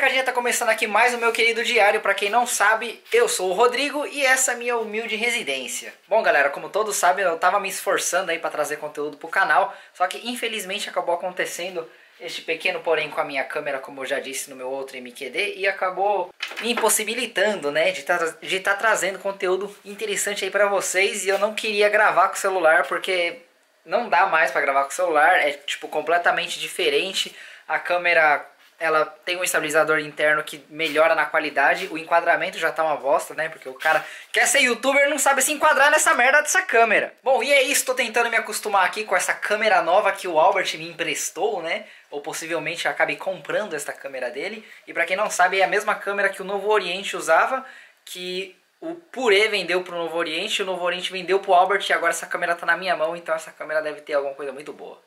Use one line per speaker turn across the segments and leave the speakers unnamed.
molecadinha, tá começando aqui mais o meu querido diário. Pra quem não sabe, eu sou o Rodrigo e essa é a minha humilde residência. Bom, galera, como todos sabem, eu tava me esforçando aí pra trazer conteúdo pro canal, só que infelizmente acabou acontecendo este pequeno porém com a minha câmera, como eu já disse no meu outro MQD, e acabou me impossibilitando, né, de estar de tá trazendo conteúdo interessante aí pra vocês, e eu não queria gravar com o celular porque não dá mais pra gravar com o celular, é tipo completamente diferente. A câmera ela tem um estabilizador interno que melhora na qualidade, o enquadramento já tá uma bosta, né? Porque o cara quer ser youtuber não sabe se enquadrar nessa merda dessa câmera. Bom, e é isso, tô tentando me acostumar aqui com essa câmera nova que o Albert me emprestou, né? Ou possivelmente acabe comprando esta câmera dele. E pra quem não sabe, é a mesma câmera que o Novo Oriente usava, que o Purê vendeu pro Novo Oriente, o Novo Oriente vendeu pro Albert e agora essa câmera tá na minha mão, então essa câmera deve ter alguma coisa muito boa.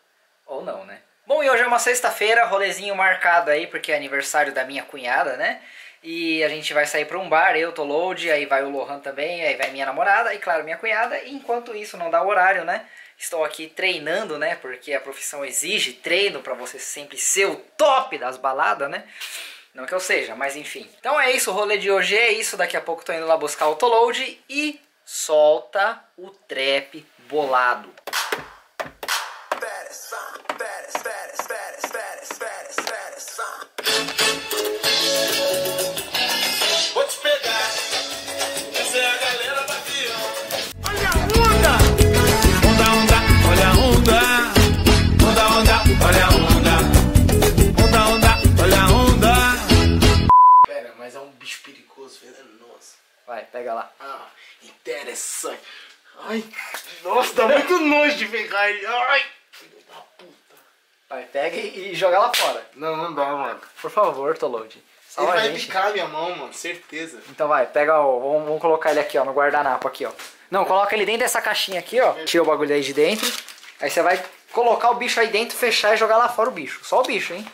Ou não, né? Bom, e hoje é uma sexta-feira, rolezinho marcado aí, porque é aniversário da minha cunhada, né? E a gente vai sair para um bar, eu tô load, aí vai o Lohan também, aí vai minha namorada e, claro, minha cunhada. E enquanto isso, não dá horário, né? Estou aqui treinando, né? Porque a profissão exige treino para você sempre ser o top das baladas, né? Não que eu seja, mas enfim. Então é isso, o rolê de hoje é isso. Daqui a pouco tô indo lá buscar o autoload e solta o trap bolado.
Interessante. Ai, nossa, dá muito nojo de pegar ele. Ai, filho da puta.
Vai, pega e e joga lá fora.
Não, não dá, mano.
Por favor, Toload.
Ele
a
vai
gente.
picar minha mão, mano, certeza.
Então vai, pega o. Vamos, vamos colocar ele aqui, ó, no guardanapo aqui, ó. Não, coloca ele dentro dessa caixinha aqui, ó. Tira o bagulho aí de dentro. Aí você vai colocar o bicho aí dentro, fechar e jogar lá fora o bicho. Só o bicho, hein?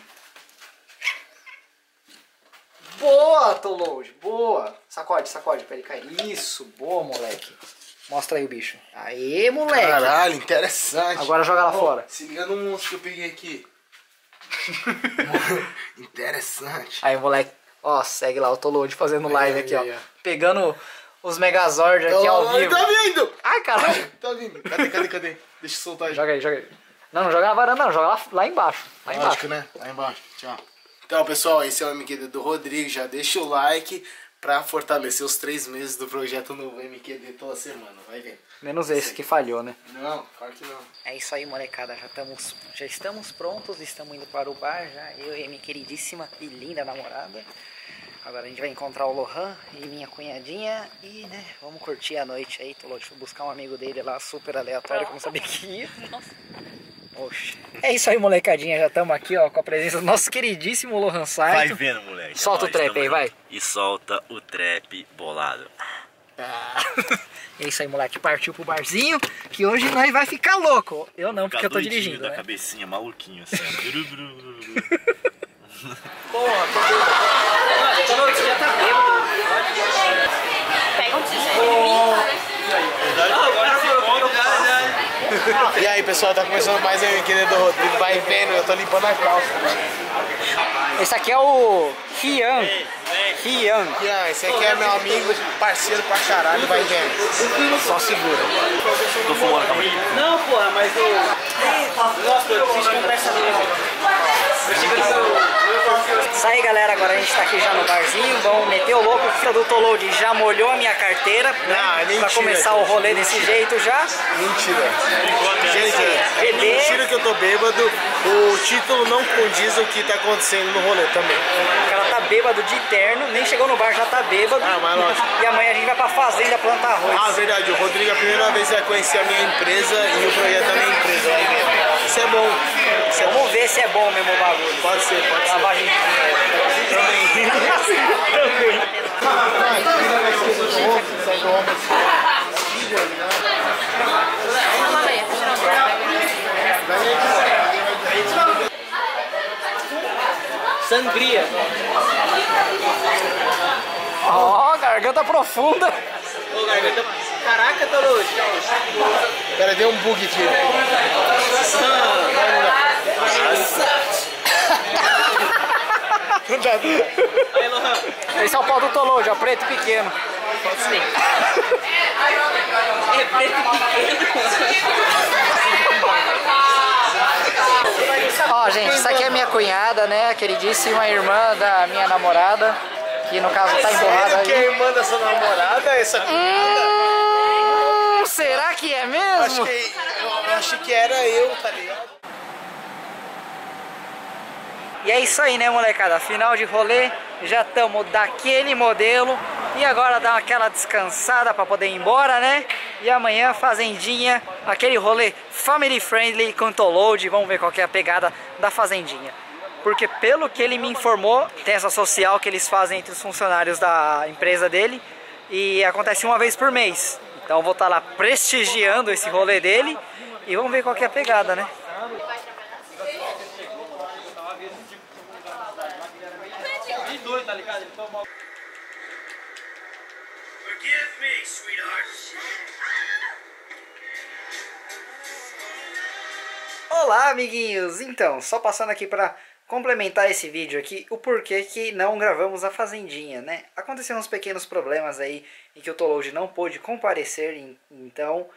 Boa, Toload, boa. Sacode, sacode pra ele cair. Isso, boa, moleque. Mostra aí o bicho. Aê, moleque.
Caralho, interessante.
Agora joga lá fora.
Se liga no monstro que eu peguei aqui. interessante.
Aí, moleque. Ó, segue lá o Toload fazendo
Aí,
live
aí,
aqui, ó.
aí, ó.
Pegando os Megazord aqui ao vivo.
Tá vindo!
Ai, caralho.
Tá vindo. Cadê, cadê, cadê? Deixa eu soltar aí.
Joga aí, joga aí. Não, não joga na varanda, não. Joga lá, lá embaixo. Lá embaixo.
Lógico, né? Lá embaixo. Tchau. Então, pessoal, esse é o MQD do Rodrigo. Já deixa o like pra fortalecer os três meses do projeto novo MQD toda semana. Vai vendo.
Menos esse que falhou, né?
Não, claro que não.
É isso aí, molecada. Já estamos, já estamos prontos. Estamos indo para o bar já. Eu e a minha queridíssima e linda namorada. Agora a gente vai encontrar o Lohan e minha cunhadinha. E, né, vamos curtir a noite aí. Tô louco buscar um amigo dele lá, super aleatório, não sabia que ia. Oxe. É isso aí, molecadinha. Já estamos aqui, ó, com a presença do nosso queridíssimo Lohan
Vai
Saito.
vendo, moleque.
Solta
É
o trap aí, vai.
E solta o trap bolado.
É isso aí, moleque. Partiu pro barzinho, que hoje nós vai ficar louco. Eu não, porque eu tô dirigindo,
da
né?
cabecinha, maluquinho assim.
Porra, tô bêbado. Mano, já tá bêbado.
Pega um tesouro
E aí, pessoal, tá começando mais um MQD do Rodrigo. Vai vendo, eu tô limpando a calça.
Esse aqui é o Rian. Rian.
Aí, esse aqui é meu amigo, parceiro pra caralho. Vai vendo. Só segura.
Tô fumando, calma aí.
Não, porra, mas o. Nossa, eu preciso comprar essa Isso aí, galera. Agora a gente tá aqui já no barzinho. Vamos meter o louco. O filho do Toload já molhou a minha carteira. Né?
Não, é mentira,
pra começar o rolê desse jeito já.
Mentira. Gente, é mentira que eu tô bêbado. O título não condiz o que tá acontecendo no rolê também.
Cara tá bêbado de terno. Nem chegou no bar, já tá bêbado.
Ah, mas lógico.
E amanhã a gente vai pra fazenda plantar arroz.
Ah, verdade, o Rodrigo é a primeira vez vai conhecer a minha empresa e o projeto da minha empresa. Vai ver. Isso é bom. Isso é bom.
Vamos ver se é bom mesmo o bagulho.
Pode ser, pode ser.
Lavagem de dinheiro.
Também.
Sangria. Ó, garganta profunda.
Ô, garganta. Caraca, Toroji.
Pera, deu um bug aqui. Não dá, não dá.
Aí.
Esse é o pau do Tolode, ó, preto e pequeno.
Pode ser. É preto
Ó, gente, isso aqui é minha cunhada, né? Queridíssima irmã da minha namorada. Que no caso tá emborrada
Sério que é a
aí.
irmã da sua namorada, essa cunhada?
Hum, será que é
Acho
mesmo?
que, eu achei que era eu, tá ligado?
E é isso aí, né, molecada? Final de rolê, já estamos daquele modelo. E agora dá aquela descansada para poder ir embora, né? E amanhã, fazendinha, aquele rolê family friendly com Toload. Vamos ver qual é a pegada da fazendinha. Porque pelo que ele me informou, tem essa social que eles fazem entre os funcionários da empresa dele. E acontece uma vez por mês. Então vou estar lá prestigiando esse rolê dele. E vamos ver qual é a pegada, né?
E dois, tá ligado? Ele tomou.
Forgive me, sweetheart.
Olá, amiguinhos! Então, só passando aqui para complementar esse vídeo aqui, o porquê que não gravamos a Fazendinha, né? Aconteceram uns pequenos problemas aí em que o Toload não pôde comparecer, então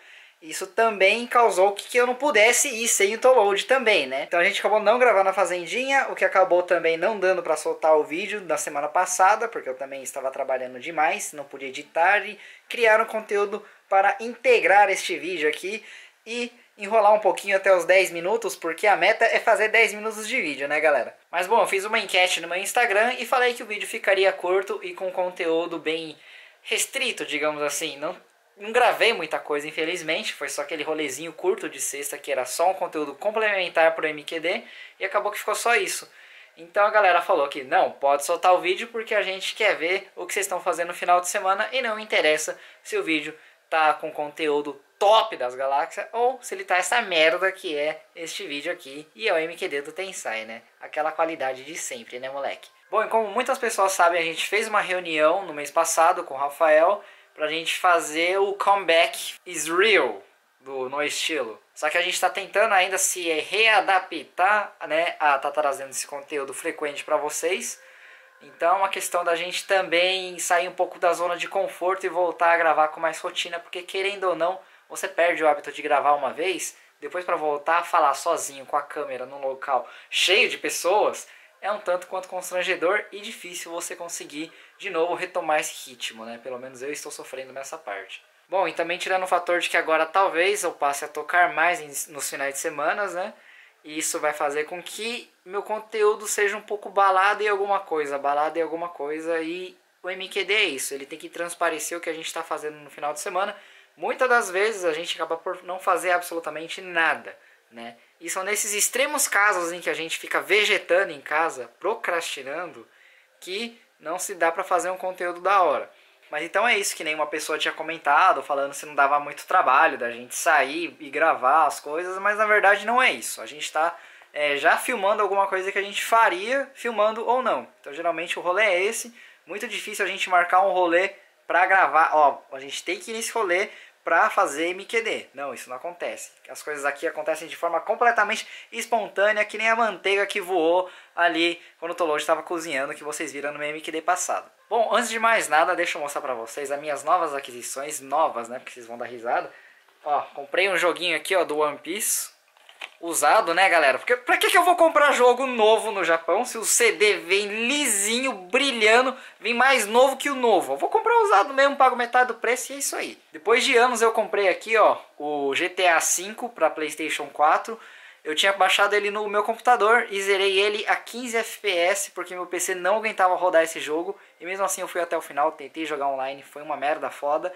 isso também causou que eu não pudesse ir sem o Toload também, né? Então a gente acabou não gravando a Fazendinha, o que acabou também não dando para soltar o vídeo da semana passada, porque eu também estava trabalhando demais, não podia editar e criar um conteúdo para integrar este vídeo aqui e enrolar um pouquinho até os 10 minutos, porque a meta é fazer 10 minutos de vídeo, né, galera? Mas bom, eu fiz uma enquete no meu Instagram e falei que o vídeo ficaria curto e com conteúdo bem restrito, digamos assim. Não, não gravei muita coisa, infelizmente, foi só aquele rolezinho curto de sexta que era só um conteúdo complementar pro MQD e acabou que ficou só isso. Então a galera falou que não, pode soltar o vídeo porque a gente quer ver o que vocês estão fazendo no final de semana e não interessa se o vídeo tá com conteúdo top das galáxias ou se ele tá essa merda que é este vídeo aqui e é o MQD do Tensai, né? Aquela qualidade de sempre, né, moleque? Bom, e como muitas pessoas sabem, a gente fez uma reunião no mês passado com o Rafael pra gente fazer o comeback is real do no estilo. Só que a gente tá tentando ainda se readaptar, né, a tá trazendo esse conteúdo frequente pra vocês. Então, é uma questão da gente também sair um pouco da zona de conforto e voltar a gravar com mais rotina, porque querendo ou não, você perde o hábito de gravar uma vez, depois para voltar a falar sozinho com a câmera num local cheio de pessoas, é um tanto quanto constrangedor e difícil você conseguir de novo retomar esse ritmo, né? Pelo menos eu estou sofrendo nessa parte. Bom, e também tirando o fator de que agora talvez eu passe a tocar mais nos finais de semana, né? E isso vai fazer com que meu conteúdo seja um pouco balado em alguma coisa, balado em alguma coisa e o MQD é isso, ele tem que transparecer o que a gente está fazendo no final de semana. Muitas das vezes a gente acaba por não fazer absolutamente nada, né? E são nesses extremos casos em que a gente fica vegetando em casa, procrastinando, que não se dá para fazer um conteúdo da hora. Mas então é isso que nem uma pessoa tinha comentado, falando se não dava muito trabalho da gente sair e gravar as coisas, mas na verdade não é isso. A gente está já filmando alguma coisa que a gente faria, filmando ou não. Então geralmente o rolê é esse. Muito difícil a gente marcar um rolê pra gravar. Ó, a gente tem que ir nesse rolê pra fazer MQD. Não, isso não acontece. As coisas aqui acontecem de forma completamente espontânea, que nem a manteiga que voou ali quando o Toloji estava cozinhando, que vocês viram no meu MQD passado. Bom, antes de mais nada, deixa eu mostrar pra vocês as minhas novas aquisições, novas, né, porque vocês vão dar risada. Ó, comprei um joguinho aqui, ó, do One Piece. Usado, né, galera? Porque pra que, que eu vou comprar jogo novo no Japão se o CD vem lisinho, brilhando, vem mais novo que o novo? Eu vou comprar usado mesmo, pago metade do preço e é isso aí. Depois de anos eu comprei aqui, ó, o GTA V para PlayStation 4. Eu tinha baixado ele no meu computador e zerei ele a 15 FPS porque meu PC não aguentava rodar esse jogo. E mesmo assim eu fui até o final, tentei jogar online, foi uma merda foda.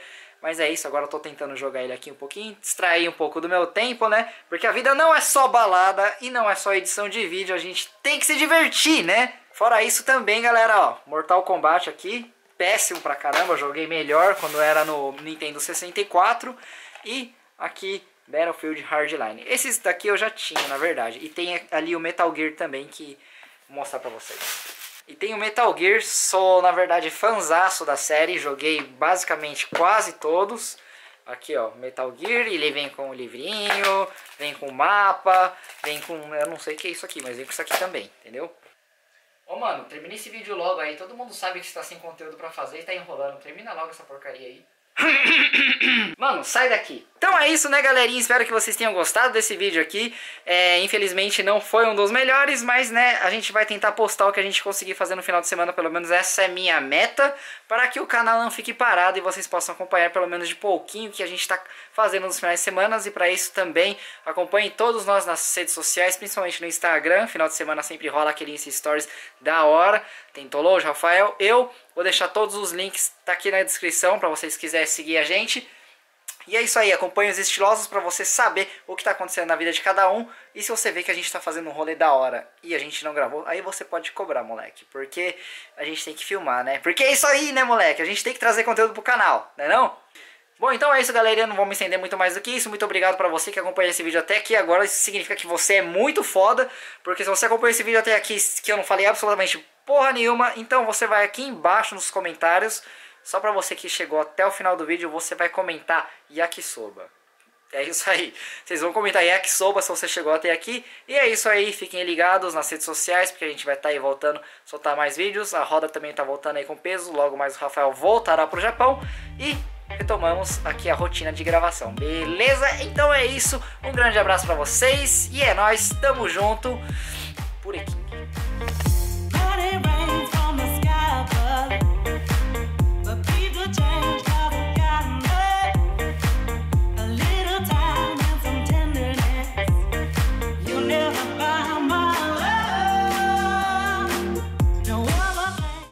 Mas é isso, agora eu tô tentando jogar ele aqui um pouquinho, distrair um pouco do meu tempo, né? Porque a vida não é só balada e não é só edição de vídeo, a gente tem que se divertir, né? Fora isso também, galera, ó, Mortal Kombat aqui, péssimo pra caramba, joguei melhor quando era no Nintendo 64. E aqui Battlefield Hardline. Esses daqui eu já tinha, na verdade. E tem ali o Metal Gear também que vou mostrar pra vocês. E tem o Metal Gear, sou na verdade fanzaço da série, joguei basicamente quase todos. Aqui ó, Metal Gear, ele vem com o livrinho, vem com o mapa, vem com, eu não sei o que é isso aqui, mas vem com isso aqui também, entendeu? Ô mano, termina esse vídeo logo aí. Todo mundo sabe que você tá sem conteúdo pra fazer e tá enrolando. Termina logo essa porcaria aí. Mano, sai daqui. Então é isso, né, galerinha? Espero que vocês tenham gostado desse vídeo aqui. É, infelizmente não foi um dos melhores, mas, né, a gente vai tentar postar o que a gente conseguir fazer no final de semana. Pelo menos essa é minha meta, para que o canal não fique parado e vocês possam acompanhar pelo menos de pouquinho o que a gente está fazendo nos finais de semana. E para isso também, acompanhem todos nós nas redes sociais, principalmente no Instagram. Final de semana sempre rola aquele Insta Stories da hora. Tem Tolojo, Rafael, eu. Vou deixar todos os links tá aqui na descrição para vocês quiserem seguir a gente. E é isso aí, acompanhe os estilosos para você saber o que está acontecendo na vida de cada um. E se você vê que a gente está fazendo um rolê da hora e a gente não gravou, aí você pode cobrar, moleque. Porque a gente tem que filmar, né? Porque é isso aí, né, moleque? A gente tem que trazer conteúdo pro canal, né não? Bom, então é isso, galera. Eu não vou me estender muito mais do que isso. Muito obrigado pra você que acompanhou esse vídeo até aqui. Agora isso significa que você é muito foda. Porque se você acompanhou esse vídeo até aqui, que eu não falei absolutamente porra nenhuma, então você vai aqui embaixo nos comentários só pra você que chegou até o final do vídeo, você vai comentar yakisoba. É isso aí. Vocês vão comentar yakisoba se você chegou até aqui. E é isso aí. Fiquem ligados nas redes sociais, porque a gente vai estar tá aí voltando soltar mais vídeos. A roda também está voltando aí com peso. Logo mais o Rafael voltará pro Japão. E retomamos aqui a rotina de gravação. Beleza? Então é isso. Um grande abraço para vocês. E é nóis. Tamo junto. Por aqui.